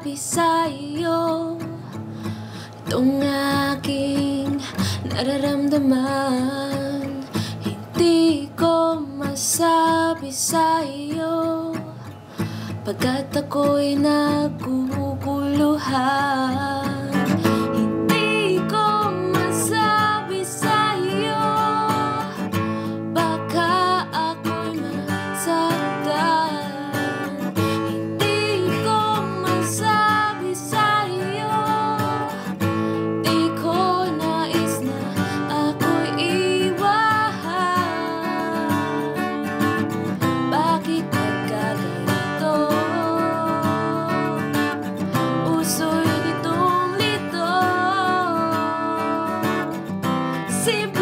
sabi sa iyo Itong aking nararamdaman Hindi ko masabi sa Pagkat ako'y naguguluhan seem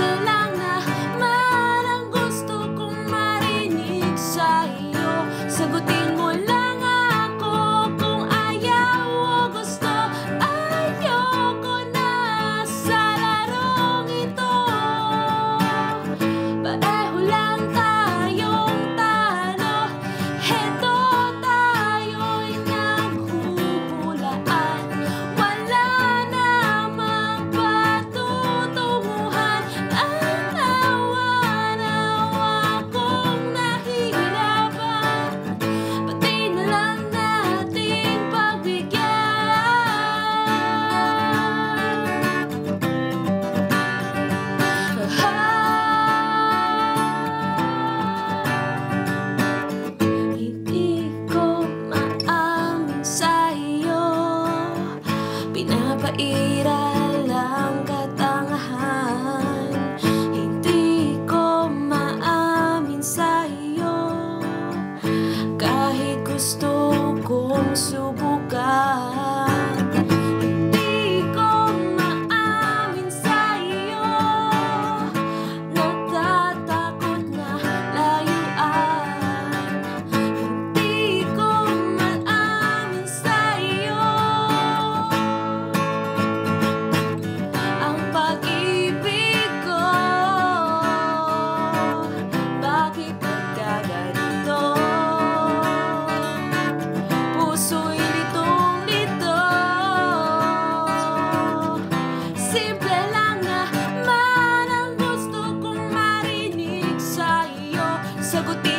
eat. 小谷地。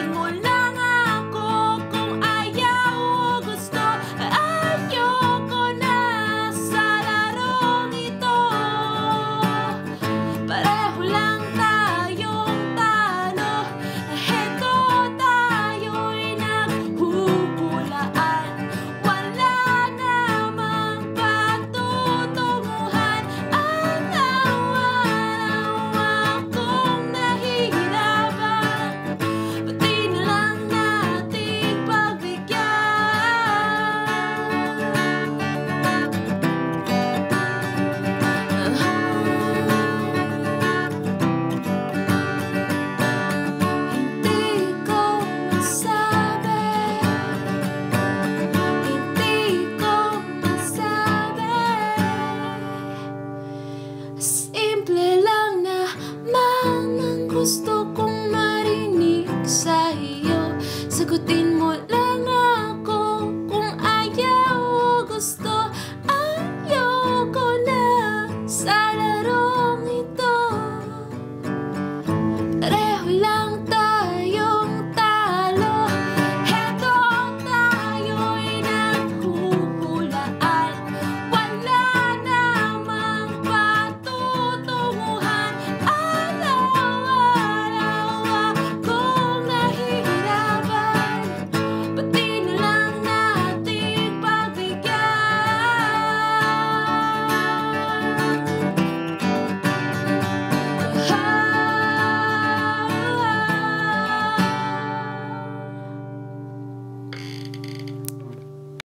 simple lang naman ang gusto kong